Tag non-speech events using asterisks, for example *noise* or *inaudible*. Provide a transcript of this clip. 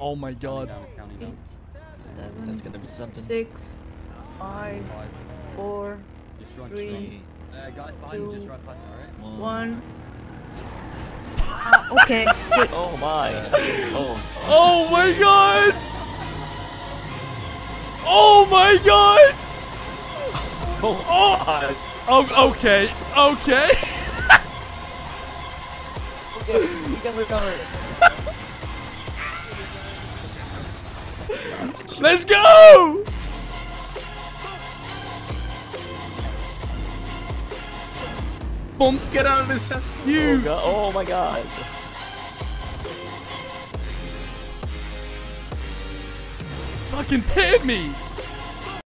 Oh my Counting god. down, it's counting down. Seven, That's gonna be something. six, five, Five. four, You're Three. Uh, guys behind you, just two, past me, alright? One. one. Ah, okay. Good. *laughs* Oh my. *laughs* Oh. Oh my god! Oh my god! *laughs* Oh. Oh! Oh, okay, okay. Okay, we can recover. *laughs* Let's go! Boom. Get out of this. Oh, You. god. oh my god. Fucking hit me!